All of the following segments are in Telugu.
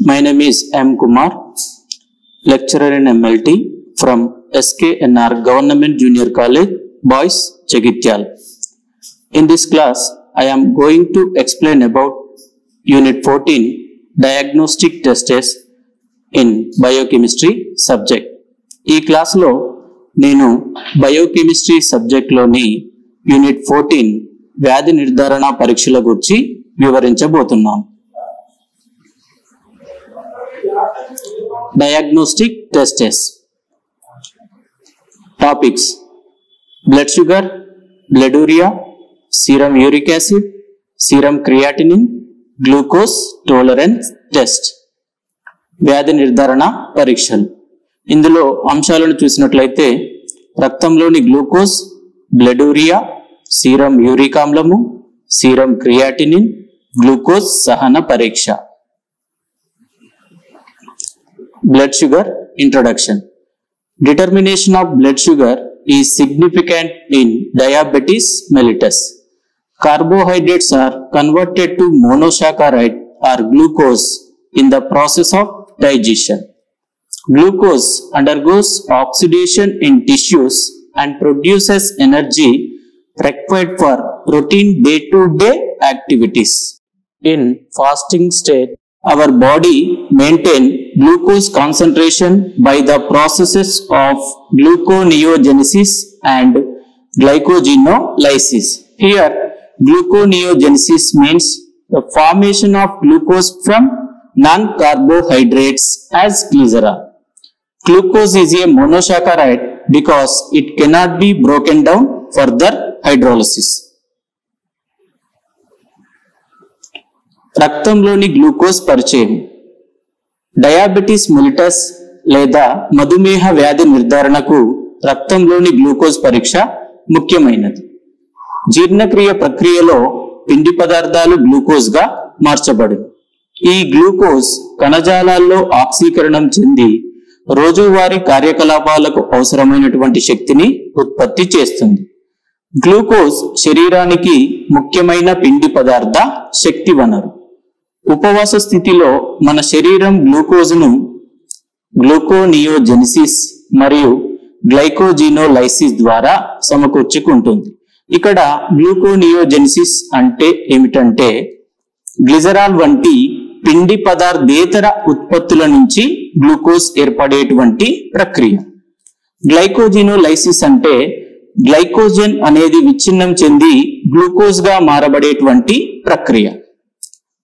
My name is M. Kumar, lecturer in MLT from SKNR Government Junior College, Boys, Chagityal. In this class, I am going to explain about Unit 14 Diagnostic Tests in Biochemistry subject. ఈ క్లాస్లో నేను బయోకెమిస్ట్రీ సబ్జెక్ట్లోని యూనిట్ ఫోర్టీన్ వ్యాధి నిర్ధారణ పరీక్షల గురించి వివరించబోతున్నాను diagnostic tests topics blood sugar blood urea serum uric acid serum creatinine glucose tolerance test వ్యాధి నిర్ధారణ పరీక్షలు. ఇందులో అంశాలను చూసినట్లయితే రక్తంలోని గ్లూకోజ్ బ్లడూరియా సీరం యూరికామ్లము సీరం క్రియాటినిన్ గ్లూకోజ్ సహన పరీక్ష. Blood sugar introduction. Determination of blood sugar is significant in diabetes mellitus. Carbohydrates are converted to monosaccharide or glucose in the process of digestion. Glucose undergoes oxidation in tissues and produces energy required for routine day-to-day activities. In fasting state our body maintain glucose concentration by the processes of gluconeogenesis and glycogenolysis. Here, gluconeogenesis means the formation of glucose from non-carbohydrates as glycerol. Glucose is a monosaccharide because it cannot be broken down further hydrolysis. రక్తంలోని గ్లూకోజ్ పరిచయం. డయాబెటిస్ మిలిటస్ లేదా మధుమేహ వ్యాధి నిర్ధారణకు రక్తంలోని గ్లూకోజ్ పరీక్ష ముఖ్యమైనది. జీర్ణక్రియ ప్రక్రియలో పిండి పదార్థాలు గ్లూకోజ్గా మార్చబడు ఈ గ్లూకోజ్ కణజాలాల్లో ఆక్సీకరణం చెంది రోజువారీ కార్యకలాపాలకు అవసరమైనటువంటి శక్తిని ఉత్పత్తి చేస్తుంది. గ్లూకోజ్ శరీరానికి ముఖ్యమైన పిండి పదార్థ శక్తి వనరు. ఉపవాస స్థితిలో మన శరీరం గ్లూకోజ్ను గ్లూకోనియోజెనిసిస్ మరియు గ్లైకోజినోలైసిస్ ద్వారా సమకూర్చుకుంటుంది. ఇక్కడ గ్లూకోనియోజెనిసిస్ అంటే ఏమిటంటే గ్లిజరాల్ వంటి పిండి పదార్థేతర ఉత్పత్తుల నుంచి గ్లూకోజ్ ఏర్పడేటువంటి ప్రక్రియ. గ్లైకోజినోలైసిస్ అంటే గ్లైకోజన్ అనేది విచ్ఛిన్నం చెంది గ్లూకోజ్గా మారబడేటువంటి ప్రక్రియ.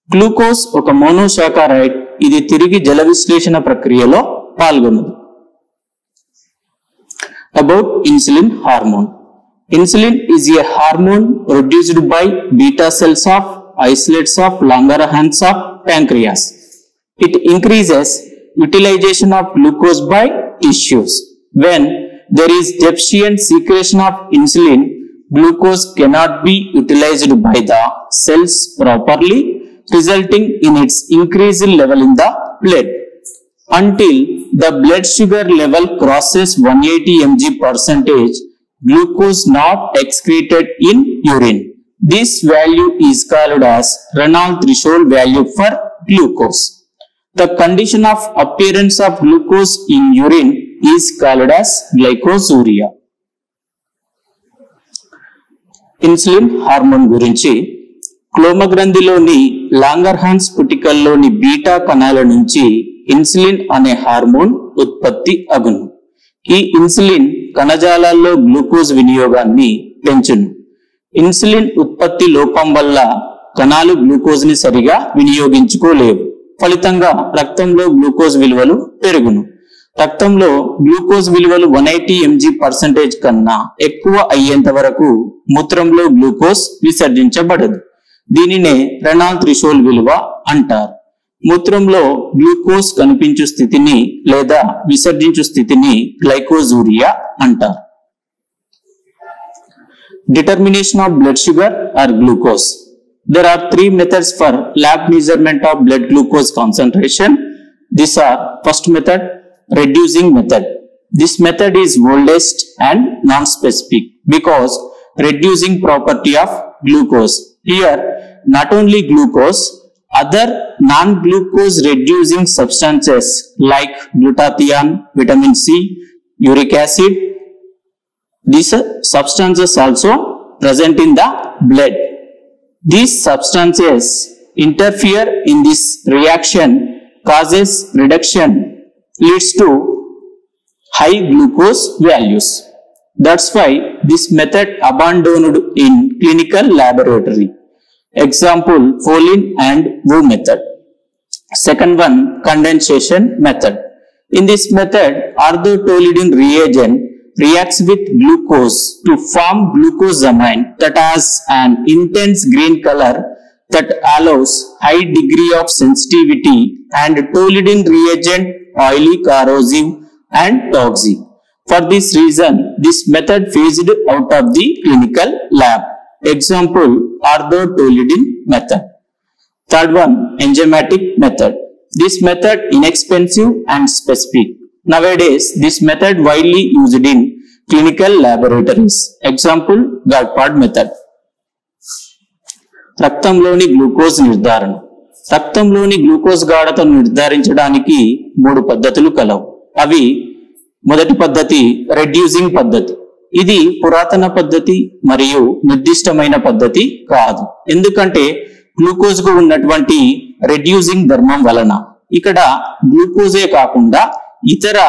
గ్లూకోజ్ ఒక మోనోశాఖారైడ్ ఇది తిరిగి జల విశ్లేషణ ప్రక్రియలో పాల్గొన్నది. About insulin hormone insulin is a hormone produced by beta cells of islets of Langerhans of pancreas it increases utilization of glucose by tissues when there is deficient secretion of insulin glucose cannot be utilized by the cells properly resulting in its increased level in the blood until the blood sugar level crosses 180 mg percentage glucose not excreted in urine this value is called as Reynolds threshold value for glucose the condition of appearance of glucose in urine is called as glycosuria insulin hormone గురించి క్లోమగ్రంథిలోని లాంగర్హాన్స్ పుటికల్లోని బీటా కణాల నుంచి ఇన్సులిన్ అనే హార్మోన్ ఉత్పత్తి అగును. ఈ ఇన్సులిన్ కణజాలాల్లో గ్లూకోజ్ వినియోగాన్ని పెంచును. ఇన్సులిన్ ఉత్పత్తి లోపం వల్ల కణాలు గ్లూకోజ్ని సరిగా వినియోగించుకోలేవు. ఫలితంగా రక్తంలో గ్లూకోజ్ విలువలు పెరుగును. రక్తంలో గ్లూకోజ్ విలువలు వన్ ఎయిటీ ఎంజీ పర్సెంటేజ్ కన్నా ఎక్కువ అయ్యేంత వరకు మూత్రంలో గ్లూకోజ్ విసర్జించబడదు. దీనినే రెనాల్ త్రిశోల్ విలువ అంటారు మూత్రంలో గ్లూకోజ్ కనిపించు స్థితిని లేదా విసర్జించు స్థితిని గ్లైకోజూరియా అంటారు determination of blood sugar or glucose There are three methods for lab measurement of blood glucose concentration. These are first method, reducing method. This method is oldest and non-specific because reducing property of glucose. Here, not only glucose, other non-glucose reducing substances like glutathione, vitamin C, uric acid. These substances also present in the blood. These substances interfere in this reaction causes reduction leads to high glucose values. That's why this method abandoned in clinical laboratory. Example, Folin and Wu method. Second one, condensation method. In this method, orthotolidine reagent reacts with glucose to form glucosamine that has an intense green color that allows high degree of sensitivity and tolidine reagent oily, corrosive and toxic. For this reason, this method phased out of the clinical lab. Example, orthotolidine method. Third one, enzymatic method. This method inexpensive and specific. Nowadays, this method widely used in clinical laboratories. Example, Galpard method. రక్తంలోని గ్లూకోజ్ నిర్ధారణ రక్తంలోని గ్లూకోజ్ గాఢతను నిర్ధారించడానికి మూడు పద్ధతులు కలవు అవి మొదటి పద్ధతి రెడ్యూసింగ్ పద్ధతి ఇది పురాతన పద్ధతి మరియు నిర్దిష్టమైన పద్ధతి కాదు. ఎందుకంటే గ్లూకోజ్కు ఉన్నటువంటి రెడ్యూసింగ్ ధర్మం వలన. ఇక్కడ గ్లూకోజే కాకుండా ఇతర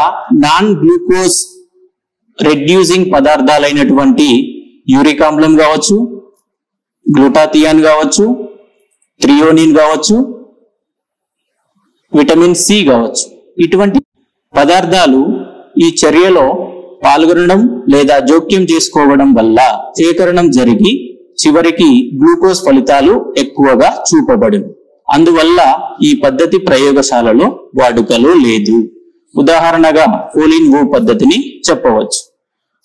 నాన్ గ్లూకోజ్ రెడ్యూసింగ్ పదార్థాలైనటువంటి యూరిక్ ఆమ్లం కావచ్చు గ్లూటాథియాన్ కావచ్చు త్రియోనిన్ కావచ్చు విటమిన్ సి కావచ్చు. ఇటువంటి పదార్థాలు ఈ చర్యలో పాల్గొనడం లేదా జోక్యం చేసుకోవడం వల్ల సేకరణం జరిగి చివరికి గ్లూకోజ్ ఫలితాలు ఎక్కువగా చూపబడును. అందువల్ల ఈ పద్ధతి ప్రయోగశాలలో వాడుకలో లేదు. ఉదాహరణగా ఫోలిన్ ఓ పద్ధతిని చెప్పవచ్చు.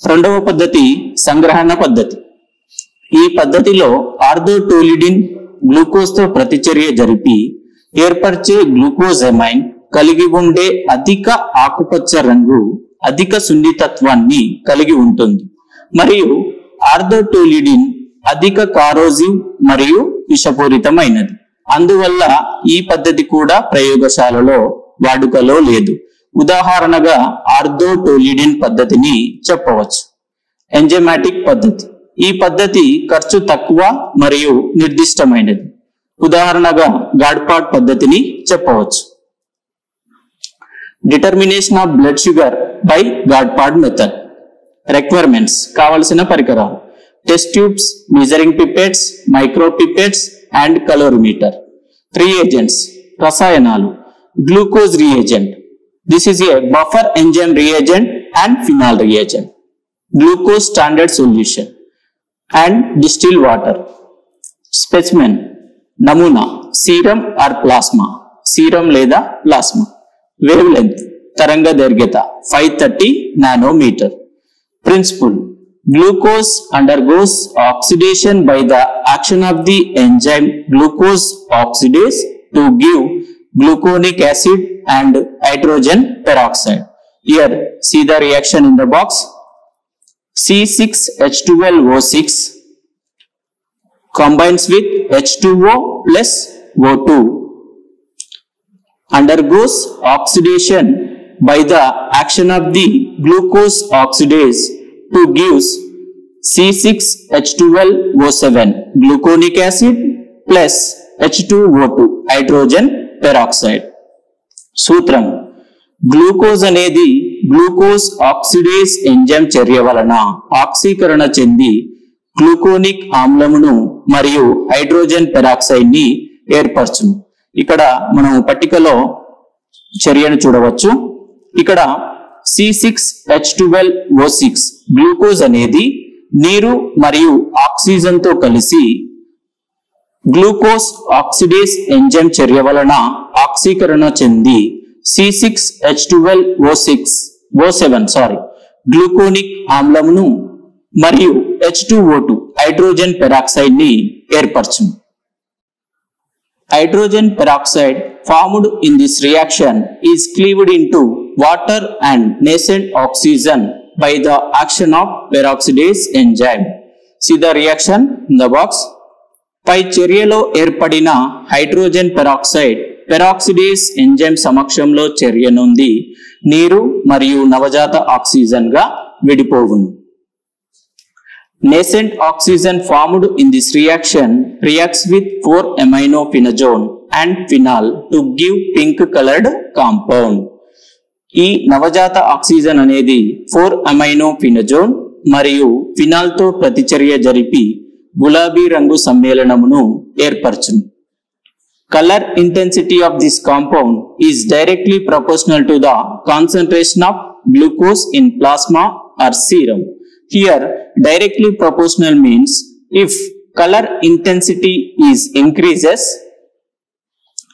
రెండవ పద్ధతి సంగ్రహణ పద్ధతి. ఈ పద్ధతిలో ఆర్థోటోలిడిన్ గ్లూకోజ్తో ప్రతిచర్య జరిపి ఏర్పరిచే గ్లూకోజమైన్ కలిగి ఉండే అధిక ఆకుపచ్చ రంగు అధిక సున్నితత్వాన్ని కలిగి ఉంటుంది. మరియు ఆర్థోటోలిడిన్ అధిక కారోజివ్ మరియు విషపూరితమైనది. అందువల్ల ఈ పద్ధతి కూడా ప్రయోగశాలలో వాడుకలో లేదు. ఉదాహరణగా ఆర్థోటోలిడిన్ పద్ధతిని చెప్పవచ్చు. ఎంజమాటిక్ పద్ధతి. ఈ పద్ధతి ఖర్చు తక్కువ మరియు నిర్దిష్టమైనది. ఉదాహరణగా గాడ్పాట్ పద్ధతిని చెప్పవచ్చు. Determination of blood sugar by GOD POD method requirements కావలసిన పరికరాలు. Test tubes measuring pipettes micro pipettes and colorimeter reagents రసాయనాలు. Glucose reagent this is a buffer enzyme reagent and phenol reagent glucose standard solution and distil water specimen నమూనా సీరం ఆర్ ప్లాస్మా సీరం లేదా ప్లాస్మా వేవ్ లెంగ్త్ తరంగ దీర్ఘత five thirty nanometer principle glucose undergoes oxidation by the action of the enzyme glucose oxidase to give gluconic acid and hydrogen peroxide here see the reaction in the box C six H twelve O six combines with H two O plus O two undergoes oxidation by the action of the glucose oxidase to gives C6H12O7 gluconic acid plus H2O2 hydrogen peroxide. సూత్రం గ్లూకోజ్ అనేది గ్లూకోజ్ ఆక్సిడేస్ ఎంజైమ్ చర్య వలన ఆక్సీకరణ చెంది గ్లూకోనిక్ ఆమ్లమును మరియు హైడ్రోజన్ పెరాక్సైడ్ని ఏర్పరచును ఇక్కడ మనం పట్టికలో చర్యను చూడవచ్చు. ఇక్కడ C six H twelve O six glucose అనేది నీరు మరియు ఆక్సిజన్తో కలిసి గ్లూకోజ్ ఆక్సిడేస్ ఎంజైమ్ చర్య వలన ఆక్సీకరణ చెంది C six H twelve O six O seven sorry gluconic ఆమ్లమును మరియు H two O two hydrogen పెరాక్సైడ్ని ఏర్పరచును. Hydrogen peroxide formed in this reaction is cleaved into water and nascent oxygen by the action of peroxidase enzyme see the reaction in the box పై చర్యలో ఏర్పడిన హైడ్రోజన్ పెరాక్సైడ్ పెరాక్సిడేస్ ఎంజైమ్ సమక్షంలో చర్య నుండి నీరు మరియు నవజాత ఆక్సిజన్గా విడిపోవును. Nascent oxygen formed in this reaction reacts with 4-aminophenozones and phenol to give pink colored compound. ఈ నవజాత ఆక్సిజన్ అనేది ఫోర్ అమైనో ఫినజోన్ మరియు ఫినాల్తో ప్రతిచర్య జరిపి గులాబీ రంగు సమ్మేళనమును ఏర్పరచును colour intensity of this compound is directly proportional to the concentration of glucose in plasma or serum here directly proportional means if colour intensity is increases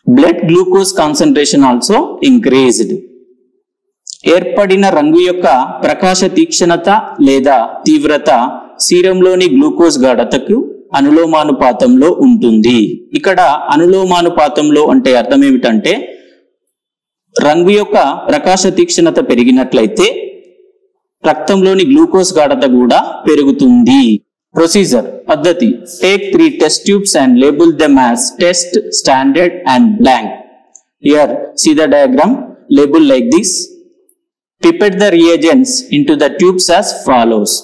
blood glucose concentration also increased ఏర్పడిన రంగు యొక్క ప్రకాశ తీక్షణత లేదా తీవ్రత సీరంలోని గ్లూకోజ్ గాఢతకు అనులోమానుపాతంలో ఉంటుంది. ఇక్కడ అనులోమానుపాతంలో అంటే అర్థం ఏమిటంటే రంగు యొక్క ప్రకాశ తీక్షణత పెరిగినట్లయితే రక్తంలోని గ్లూకోజ్ గాఢత కూడా పెరుగుతుంది. ప్రొసీజర్ పద్ధతి take three test tubes and label them as test standard and blank here see the diagram label like this pipette the reagents into the tubes as follows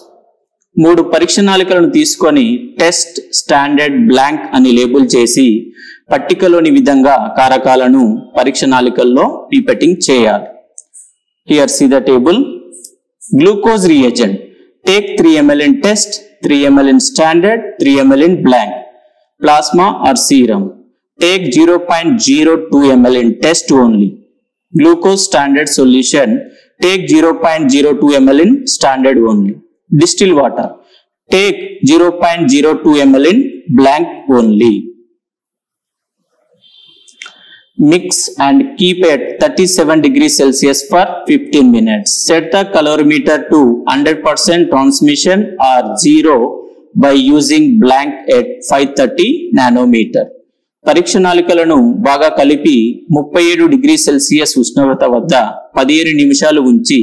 మూడు పరీక్ష నాలికలను తీసుకొని టెస్ట్ స్టాండర్డ్ బ్లాంక్ అని లేబుల్ చేసి పట్టికలోని విధంగా కారకాలను పరీక్ష నాలికల్లో పీపెటింగ్ చేయాలి. Here see the table glucose reagent take three ml in test three ml in standard three ml in blank plasma or serum take zero point zero two ml in test only glucose standard solution take 0.02 ml in standard only distilled water take 0.02 ml in blank only mix and keep at 37 degrees celsius for 15 minutes. Set the calorimeter to 100% transmission or zero by using blank at 530 nanometer. పరీక్ష నాలికలను బాగా కలిపి ముప్పై ఏడు డిగ్రీ సెల్సియస్ ఉష్ణోగ్రత వద్ద పదిహేను నిమిషాలు ఉంచి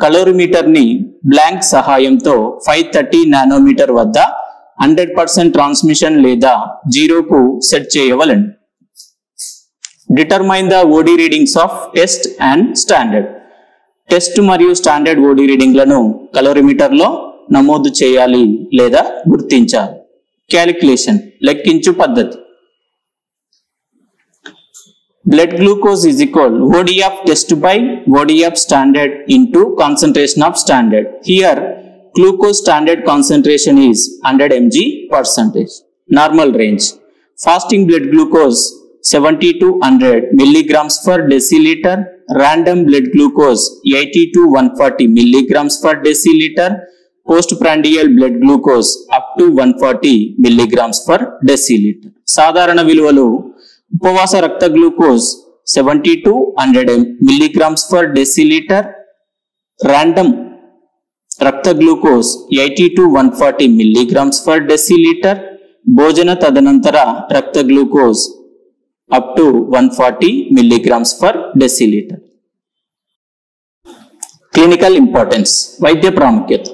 కలోరిమీటర్ని బ్లాంక్ సహాయంతో ఫైవ్ థర్టీ నానోమీటర్ వద్ద హండ్రెడ్ పర్సెంట్ ట్రాన్స్మిషన్ లేదా జీరోకు set చేయవలండి determine the OD readings of test and standard test మరియు స్టాండర్డ్ ఓడి రీడింగ్లను కలోరిమీటర్లో నమోదు చేయాలి లేదా గుర్తించాలి. క్యాలిక్యులేషన్ లెక్కించు పద్ధతి. Blood glucose is equal OD of test by OD of standard into concentration of standard here glucose standard concentration is hundred mg percentage normal range fasting blood glucose 70 to 100 milligrams per deciliter. Random blood glucose 80 to 140 milligrams per deciliter. Postprandial blood glucose up to one forty milligrams per decilitre సాధారణ విలువలు ఉపవాస రక్త glucose seventy to hundred milligrams per decilitre random రక్త glucose eighty to one forty milligrams per decilitre భోజన తదనంతర రక్త glucose up to one forty milligrams per decilitre clinical importance వైద్య ప్రాముఖ్యత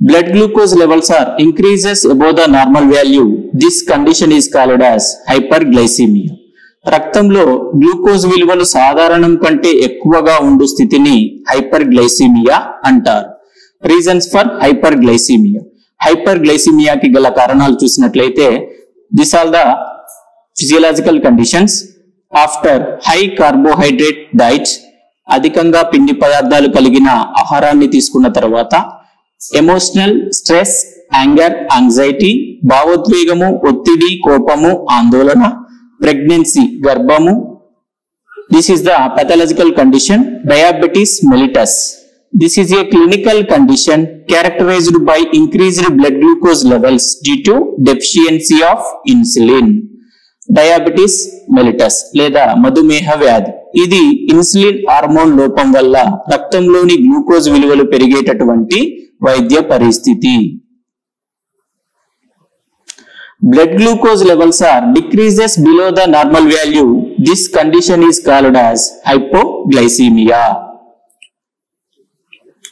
blood glucose levels are increases above the normal value. This condition is called as hyperglycemia. రక్తంలో గ్లూకోజ్ విలువలు సాధారణం కంటే ఎక్కువగా ఉండు స్థితిని హైపర్ గ్లైసీమియా అంటారు. రీజన్స్ ఫర్ హైపర్ గ్లైసీమియా హైపర్ గ్లైసీమియాకి గల కారణాలు చూసినట్లయితే this all the physiological conditions after high carbohydrate diet అధికంగా పిండి పదార్థాలు కలిగిన ఆహారాన్ని తీసుకున్న తర్వాత ఎమోషనల్ స్ట్రెస్ యాంగర్ యాంగ్జైటీ భావోద్వేగము ఒత్తిడి కోపము ఆందోళన ప్రెగ్నెన్సీ గర్భము. This is the pathological condition diabetes mellitus this is a clinical condition characterised by increased blood glucose levels due to deficiency of insulin diabetes mellitus లేదా మధుమేహ వ్యాధి. ఇది ఇన్సులిన్ హార్మోన్ లోపం వల్ల రక్తంలోని గ్లూకోజ్ విలువలు పెరిగేటటువంటి వైద్య పరిస్థితి. Blood glucose levels are decreases below the normal value. This condition is called as hypoglycaemia.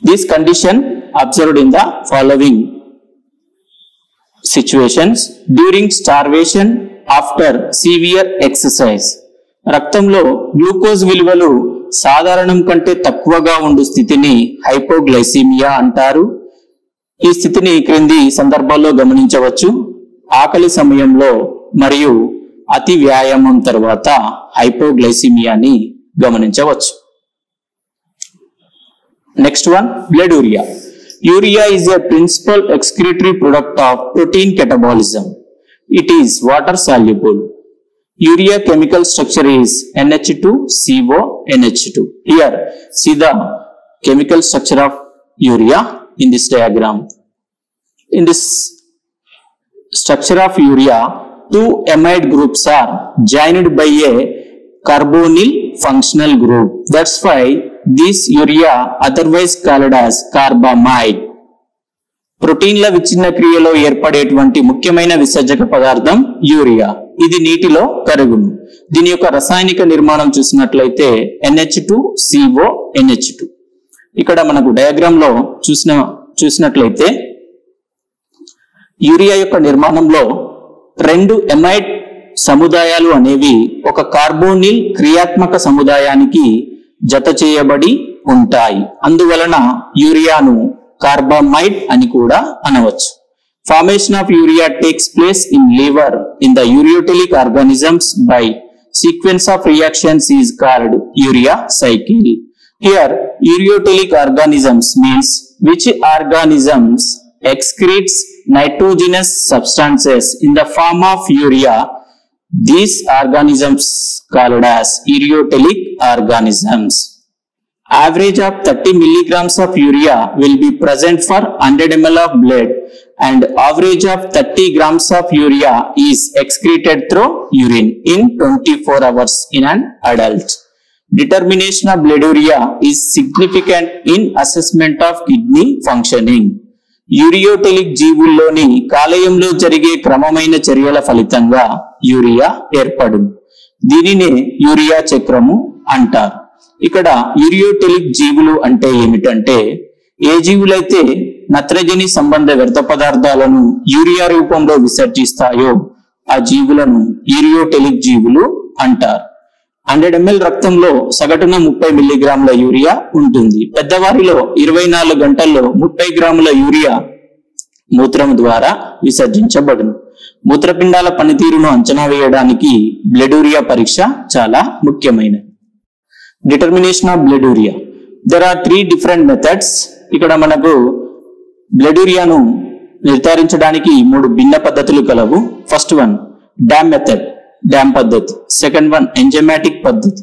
This condition observed in the following situations. During starvation after severe exercise రక్తంలో గ్లూకోజ్ విలువలు సాధారణం కంటే తక్కువగా ఉండు స్థితిని హైపోగ్లైసీమియా అంటారు. ఈ స్థితిని క్రింది సందర్భాల్లో గమనించవచ్చు. ఆకలి సమయంలో మరియు అతి వ్యాయామం తర్వాత హైపోగ్లైసిమియాని గమనించవచ్చు. Next one blood urea. Urea is a principal excretory product of protein catabolism It is water soluble. Urea chemical structure is NH2CONH2. Here, see the chemical structure of urea in this diagram. In this structure of urea, two amide groups are joined by a carbonyl functional group. That's why this urea otherwise called as carbamide. ప్రోటీన్ల విచ్ఛిన్న క్రియలో ఏర్పడేటువంటి ముఖ్యమైన విసర్జక పదార్థం యూరియా. ఇది నీటిలో కరుగును. దీని యొక్క రసాయనిక నిర్మాణం చూసినట్లయితే NH two CO NH two. ఇక్కడ మనకు డయాగ్రామ్లో చూసిన చూసినట్లయితే యూరియా యొక్క నిర్మాణంలో రెండు ఎమైడ్ సముదాయాలు అనేవి ఒక కార్బోనిల్ క్రియాత్మక సముదాయానికి జత చేయబడి ఉంటాయి. అందువలన యూరియాను కార్బమైడ్ అని కూడా అనవచ్చు. Formation of urea takes place in liver in the ureotelic organisms by sequence of reactions is called urea cycle here ureotelic organisms means which organisms excretes nitrogenous substances in the form of urea. These organisms called as ureotelic organisms. Average of 30 milligrams of urea will be present for 100 ml of blood and average of 30 grams of urea is excreted through urine in 24 hours in an adult. Determination of blood urea is significant in assessment of kidney functioning. Ureotelic జీవుల్లోని కాలేయంలో జరిగే క్రమమైన చర్యల ఫలితంగా యూరియా ఏర్పడు దీనినే యూరియా చక్రము అంటారు ఇక్కడ యూరియోటెలిక్ జీవులు అంటే ఏమిటంటే ఏ జీవులైతే నత్రజని సంబంధ వ్యర్థ పదార్థాలను యూరియా రూపంలో విసర్జిస్తాయో ఆ జీవులను యూరియోటెలిక్ జీవులు అంటారు. హండ్రెడ్ ఎంఎల్ రక్తంలో సగటున ముప్పై మిల్లీగ్రాముల యూరియా ఉంటుంది. పెద్దవారిలో ఇరవై నాలుగు గంటల్లో ముప్పై గ్రాముల యూరియా మూత్రం ద్వారా విసర్జించబడును. మూత్రపిండాల పనితీరును అంచనా వేయడానికి బ్లెడూరియా పరీక్ష చాలా ముఖ్యమైనది. Determination of blood urea there are three different methods ఇక్కడ మనకు బ్లడ్ యూరియాను నిర్ధారించడానికి మూడు భిన్న పద్ధతులు కలవు. First one DAM method DAM పద్ధతి. సెకండ్ వన్ ఎంజమాటిక్ పద్ధతి.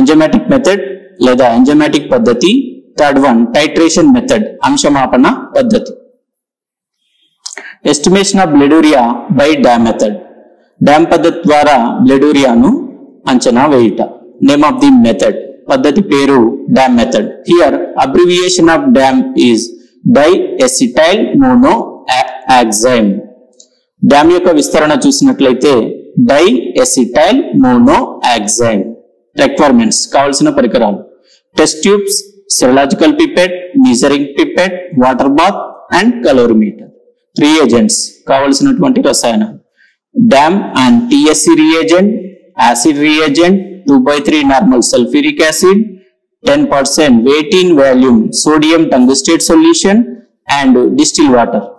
ఎంజమాటిక్ మెథడ్ లేదా ఎంజమాటిక్ పద్ధతి. థర్డ్ వన్ టైట్రేషన్ మెథడ్ అంశమాపన పద్ధతి. Estimation of blood urea by DAM method DAM పద్ధతి ద్వారా బ్లెడూరియాను అంచనా వేయుట. నేమ్ ఆఫ్ ది మెథడ్ పద్ధతి పేరు DAM method here abbreviation of DAM is diacetyl monoxime DAM యొక్క విస్తరణ చూసినట్లయితే డై ఎసిటైల్ మోనో యాక్సైమ్ రిక్వైర్మెంట్స్ కావాల్సిన పరికరాలు. Test tubes serological pipette measuring pipette water bath and colorimeter reagents కావలసినటువంటి రసాయనాలు. DAM and TSC reagent acid reagent 2 by 3 normal sulfuric acid, 10% weight in volume sodium tungstate solution and distilled water.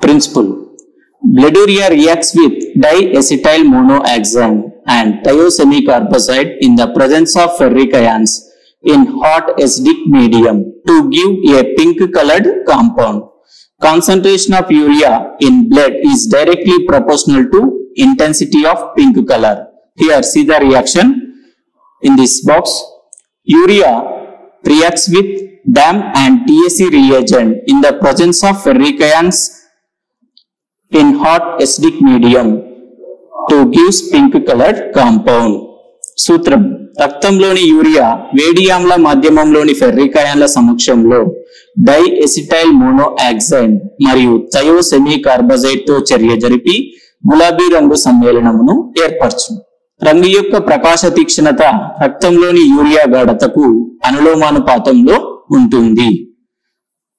Principle Bladuria reacts with diacetyl monoxime and thiosemic in the presence of ferric ions in hot acidic medium to give a pink colored compound. Concentration of urea in blood is directly proportional to intensity of pink color. Here see the reaction in this box. Urea reacts with DAM and TAC reagent in the presence of ferric ions in hot acidic medium to gives pink colored compound. సూత్రం రక్తంలోని యూరియా వేడి ఆమ్ల మాధ్యమంలోని ఫెర్రిక్ అయాన్ల సమక్షంలో డై ఎసిటైల్ మోనో యాక్సైన్ మరియు థయోసెమీ కార్బజైడ్తో చర్య జరిపి గులాబీ రంగు సమ్మేళనమును ఏర్పరచును. రంగు యొక్క ప్రకాశ తీక్షణత రక్తంలోని యూరియా గాఢతకు అనులోమానుపాతంలో ఉంటుంది.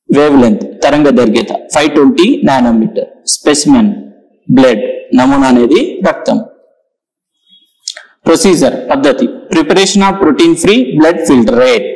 వేవ్ లెంత్ తరంగ దర్గ్యత five twenty nanometer specimen blood నమూనా అనేది రక్తం. ప్రొసీజర్ పద్ధతి preparation of protein free blood filtrate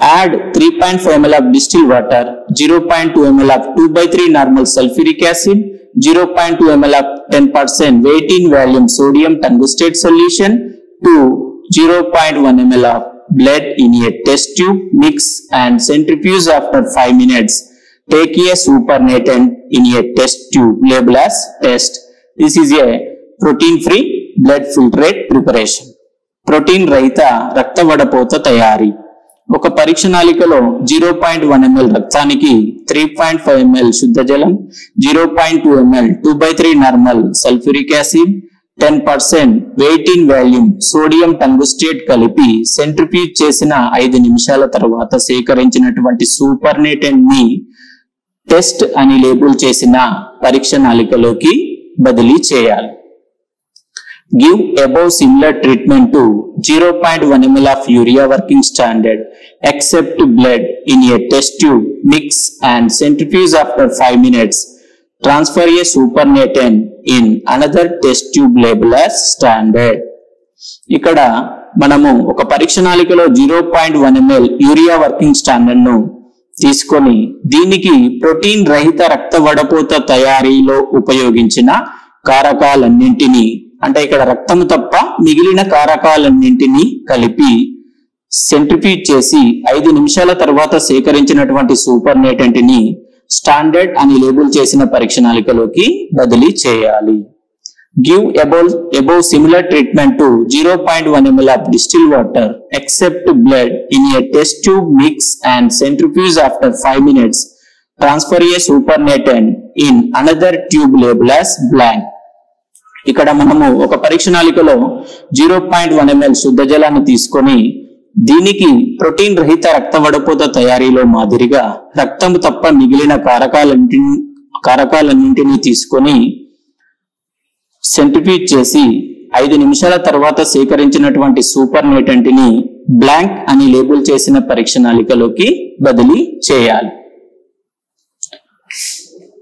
add 3.5 ml of distilled water, 0.2 ml of 2 by 3 normal sulfuric acid, 0.2 ml of 10% weight in volume sodium tungustate solution to 0.1 ml of blood in a test tube, mix and centrifuge after 5 minutes. Take a supernatant in a test tube labeled as test. This is a protein-free blood filtrate preparation. Protein రహిత రక్త వడపోత తయారీ ఒక పరీక్ష నాళికలో జీరో పాయింట్ వన్ ఎంఎల్ రక్తానికి త్రీ పాయింట్ ఫైవ్ ఎంఎల్ శుద్ధ జలం zero point two ml two by three normal sulphuric acid ten percent weight in volume sodium tungstate కలిపి సెంట్రిఫ్యూజ్ చేసిన ఐదు నిమిషాల తర్వాత సేకరించినటువంటి సూపర్నేటెంట్ని టెస్ట్ అని లేబుల్ చేసిన పరీక్ష నాళికలోకి బదిలీ చేయాలి. Give above similar treatment to zero point one ml of urea working standard except blood in a test tube mix and centrifuge after five minutes transfer a supernatant in another test tube label as standard ఇక్కడ మనము ఒక పరీక్ష నాళికలో zero point one ml urea working స్టాండర్డ్ను తీసుకొని దీనికి ప్రోటీన్ రహిత రక్త వడపోత తయారీలో ఉపయోగించిన కారకాలన్నింటినీ అంటే ఇక్కడ రక్తము తప్ప మిగిలిన కారకాలన్నింటినీ కలిపి సెంట్రిఫ్యూజ్ చేసి ఐదు నిమిషాల తర్వాత సేకరించినటువంటి సూపర్ని స్టాండర్డ్ అని లేబుల్ చేసిన పరీక్ష నాలికలోకి బదిలీ చేయాలి. Give above above similar treatment to zero point one ml of distil water except blood in a test tube mix and centrifuge after five minutes transfer a super in another tube label as blank ఇక్కడ మనము ఒక పరీక్షనాళికలో జీరో పాయింట్ వన్ ఎంఎల్ శుద్ధ జలాన్ని తీసుకొని దీనికి ప్రోటీన్ రహిత రక్త వడపోత తయారీలో మాదిరిగా రక్తము తప్ప మిగిలిన కారకాలన్నింటిని కారకాలన్నింటినీ తీసుకొని సెంట్రిఫ్యూజ్ చేసి ఐదు నిమిషాల తర్వాత సేకరించినటువంటి సూపర్ని బ్లాంక్ అని లేబుల్ చేసిన పరీక్షనాళికలోకి బదిలీ చేయాలి.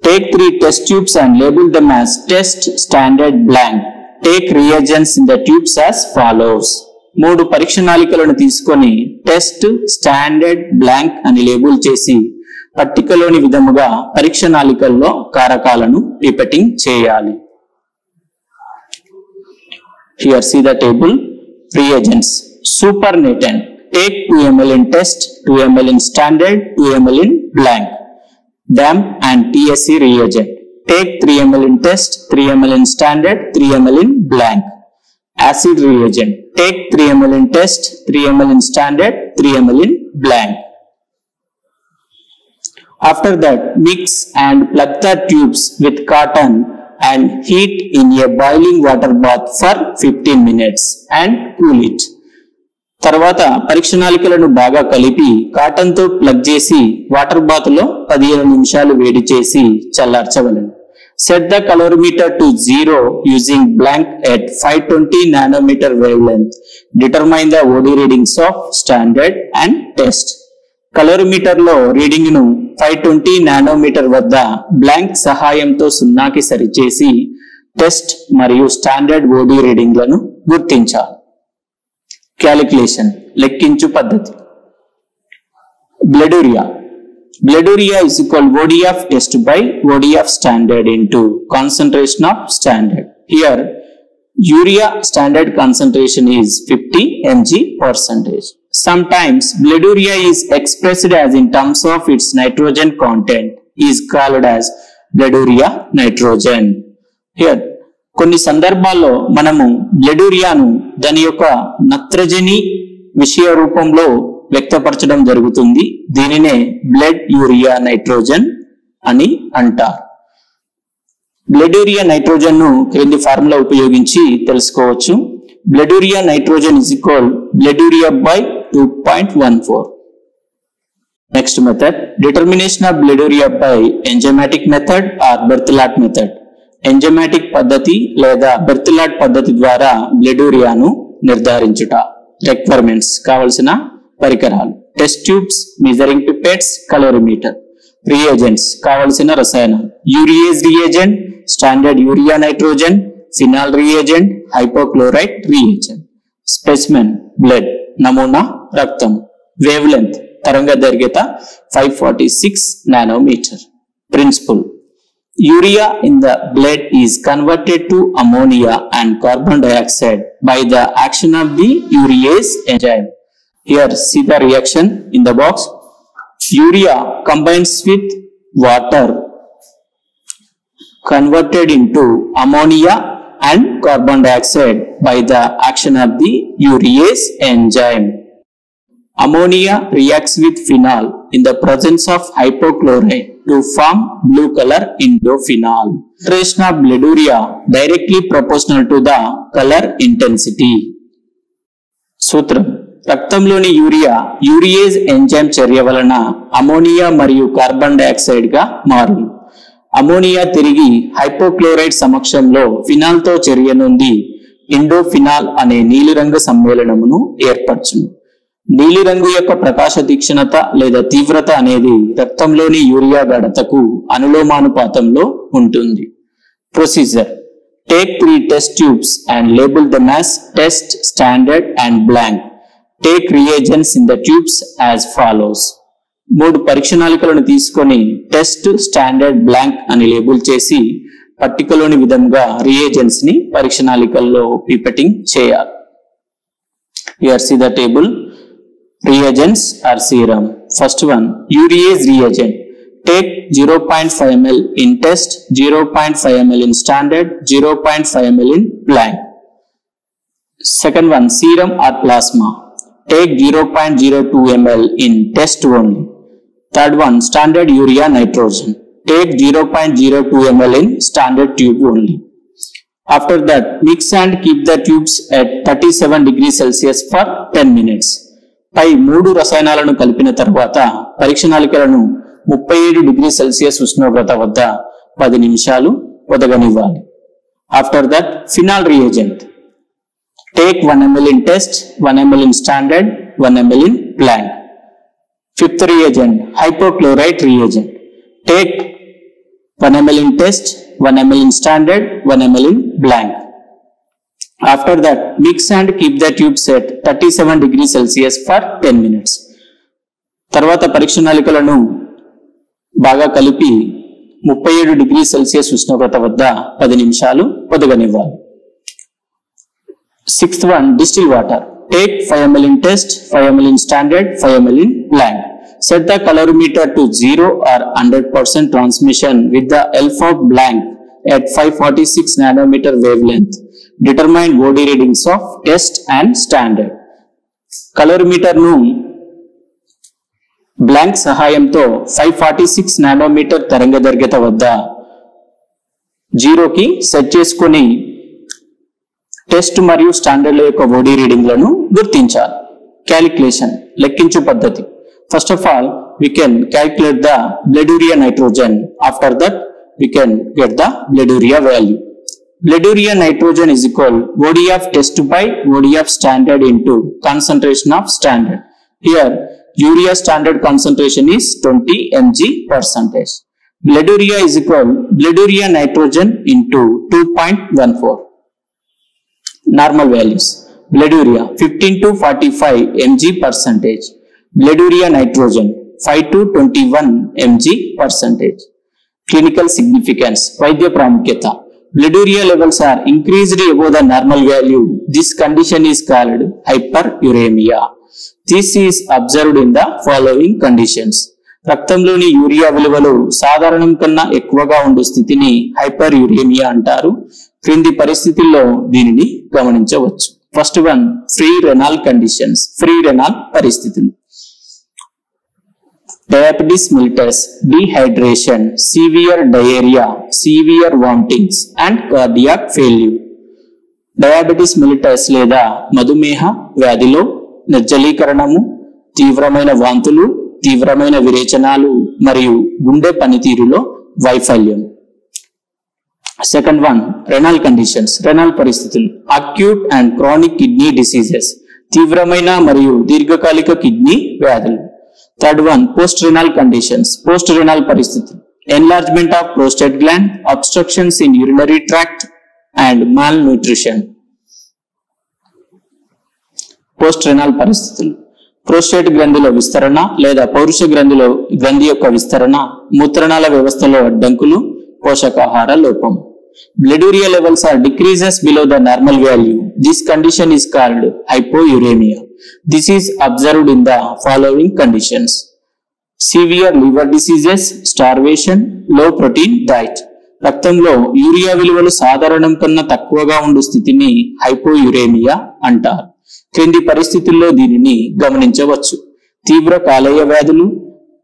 Take three test tubes and label them as test standard blank take reagents in the tubes as follows మూడు పరీక్ష నాళికలను తీసుకొని టెస్ట్ స్టాండర్డ్ బ్లాంక్ అని లేబుల్ చేసి పట్టికలోని విధముగా పరీక్ష నాళికల్లో కారకాలను రిపటింగ్ చేయాలి. Here see the table reagents supernatant take two ml in test two ml in standard two ml in blank DAM and TSC reagent. Take 3 ml in test, 3 ml in standard, 3 ml in blank. Acid reagent. Take 3 ml in test, 3 ml in standard, 3 ml in blank. After that, mix and plug the tubes with cotton and heat in a boiling water bath for 15 minutes and cool it. తర్వాత పరీక్ష నాలికలను బాగా కలిపి కాటన్తో ప్లగ్ చేసి వాటర్ బాత్లో పదిహేను నిమిషాలు వేడి చేసి చల్లార్చవలను. Set the colorimeter to zero using blank at five twenty nanometer wavelength determine the OD readings of standard and test కలోరిమీటర్లో రీడింగ్ను ఫైవ్ ట్వంటీ నానోమీటర్ వద్ద బ్లాంక్ సహాయంతో సున్నాకి సరిచేసి టెస్ట్ మరియు స్టాండర్డ్ ఓడి రీడింగ్లను గుర్తించాలి. క్యాలిక్యులేషన్ లెక్కించు పద్ధతి blood urea blood urea is equal OD of test by OD of standard into concentration of standard. Here, urea standard concentration is 50 mg percentage. Sometimes bleduria is expressed as in terms of its nitrogen content is called as bleduria nitrogen. Here, కొన్ని సందర్భాల్లో మనము బ్లెడూరియాను దాని యొక్క నత్రజని విషయ రూపంలో వ్యక్తపరచడం జరుగుతుంది. దీనినే బ్లడ్ యూరియా నైట్రోజన్ అని అంటారు. బ్లెడూరియా నైట్రోజన్ను క్రింది ఫార్ములా ఉపయోగించి తెలుసుకోవచ్చు. Blood urea nitrogen is equal blood urea by two point one four next method determination of blood urea by enzymatic method or Berthelot method enzymatic పద్ధతి లేదా బెర్తిలాట్ పద్ధతి ద్వారా బ్లెడూరియాను నిర్ధారించుట. రిక్వైర్మెంట్స్ కావలసిన పరికరాలు. Test tubes measuring pipettes colorimeter reagents కావలసిన రసాయనాలు. Urease reagent standard urea nitrogen phenol reagent hypochloride reagent specimen blood నమూనా రక్తం. వేవ్ లెంత్ తరంగ దైర్ఘ్యత five forty six nanometer principle urea in the blood is converted to ammonia and carbon dioxide by the action of the urease enzyme. Here see the reaction in the box. Urea combines with water converted into ammonia and carbon dioxide by the action of the urease enzyme. Ammonia reacts with phenol in the presence of hypochlorite to form blue color indophenol. Concentration of blood urea directly proportional to the color intensity. సూత్రం రక్తంలోని యూరియా యూరియేజ్ ఎంజైమ్ చర్య వలన అమోనియా మరియు కార్బన్ డైఆక్సైడ్గా మారును అమోనియా తిరిగి హైపోక్లోరైడ్ సమక్షంలో ఫినాల్తో చర్య నుండి ఇండోఫినాల్ అనే నీలిరంగు సమ్మేళనమును ఏర్పరచును నీలిరంగు యొక్క ప్రకాశ తీక్షణత లేదా తీవ్రత అనేది రక్తంలోని యూరియా గడతకు అనులోమానుపాతంలో ఉంటుంది. Procedure take three test tubes and label them as test standard and blank take reagents in the tubes as follows మూడు పరీక్ష నాలికలను తీసుకొని టెస్ట్ స్టాండర్డ్ బ్లాంక్ అని లేబుల్ చేసి పట్టికలోని విధంగా రియేజెన్స్ని పరీక్ష నాలికల్లో పిపెటింగ్ చేయాలి. Here see the table reagents are serum. First one, urease reagent. Take 0.5 ml in test, 0.5 ml in standard, 0.5 ml in blank. Second one, serum or plasma. Take 0.02 ml in test only. Third one, standard urea nitrogen. Take 0.02 ml in standard tube only. After that, mix and keep the tubes at 37 degrees Celsius for 10 minutes. పై మూడు రసాయనాలను కలిపిన తర్వాత పరీక్ష నాలికలను ముప్పై ఏడు డిగ్రీ సెల్సియస్ ఉష్ణోగ్రత వద్ద పది నిమిషాలు వదగనివ్వాలి. After that phenol reagent take one ml in test one ml in standard one ml in blank fifth reagent hypochlorite reagent take one ml test one ml standard one ml blank After that, mix and keep the tubes at 37 degrees Celsius for 10 minutes. తర్వాత పరీక్ష నాళికలను బాగా కలిపి ముప్పై ఏడు డిగ్రీ సెల్సియస్ ఉష్ణోగ్రత వద్ద పది నిమిషాలు పొదగనివ్వాలి sixth one distil water take five ml in test five ml in standard five ml in blank set the colorimeter to zero or hundred percent transmission with the help of blank at 546 nanometer wavelength. Determine OD readings of test and standard కలర్మీటర్ను blank సహాయంతో ఫైవ్ ఫార్టీ సిక్స్ నానోమీటర్ తరంగ దర్గత వద్ద జీరోకి సెట్ చేసుకుని టెస్ట్ మరియు స్టాండర్డ్ యొక్క బోడీ రీడింగ్లను గుర్తించాలి. క్యాలిక్యులేషన్ లెక్కించు పద్ధతి. First of all we can calculate the blood urea nitrogen after that we can get the blood value Blood nitrogen is equal OD of test by OD of standard into concentration of standard. Here urea standard concentration is 20 mg percentage. Blood is equal blood nitrogen into 2.14. Normal values. Blood urea 15 to 45 mg percentage. Blood nitrogen 5 to 21 mg percentage. Clinical significance, vaidya ప్రాముఖ్యత blood urea levels are increased above the normal value this condition is called hyperuraemia this is observed in the following conditions రక్తంలోని యూరియా విలువలు సాధారణం కన్నా ఎక్కువగా ఉండే స్థితిని హైపర్ యురేమియా అంటారు. క్రింది పరిస్థితుల్లో దీనిని గమనించవచ్చు. First one prerenal conditions prerenal పరిస్థితులు. Diabetes mellitus, dehydration, severe diarrhea, severe vomitings and cardiac failure. Diabetes mellitus లేదా మధుమేహ వ్యాధిలో నిర్జలీకరణము తీవ్రమైన వాంతులు తీవ్రమైన విరేచనాలు మరియు గుండె పనితీరులో వైఫల్యం. Second one renal conditions renal పరిస్థితులు. Acute and chronic kidney diseases తీవ్రమైన మరియు దీర్ఘకాలిక కిడ్నీ వ్యాధులు. Third one post renal conditions post renal పరిస్థితులు enlargement of prostate gland obstructions in urinary tract and malnutrition post renal పరిస్థితులు. ప్రోస్టేట్ గ్రంథిలో విస్తరణ లేదా పౌరుష గ్రంథిలో గ్రంథి యొక్క విస్తరణ మూత్రణాల వ్యవస్థలో అడ్డంకులు పోషకాహార లోపం. Blood urea levels are decreases below the normal value this condition is called hypouremia this is observed in the following conditions severe liver diseases starvation low protein diet రక్తంలో యూరియా విలువలు సాధారణం కన్నా తక్కువగా ఉండు స్థితిని హైపోయురేమియా అంటారు. క్రింది పరిస్థితుల్లో దీనిని గమనించవచ్చు. తీవ్ర కాలేయ వ్యాధులు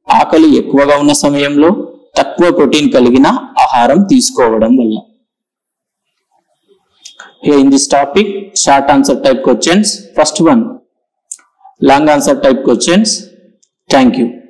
ఆకలి ఎక్కువగా ఉన్న సమయంలో తక్కువ ప్రోటీన్ కలిగిన ఆహారం తీసుకోవడం వల్ల. Here in this topic, short answer type questions. First one, long answer type questions. Thank you.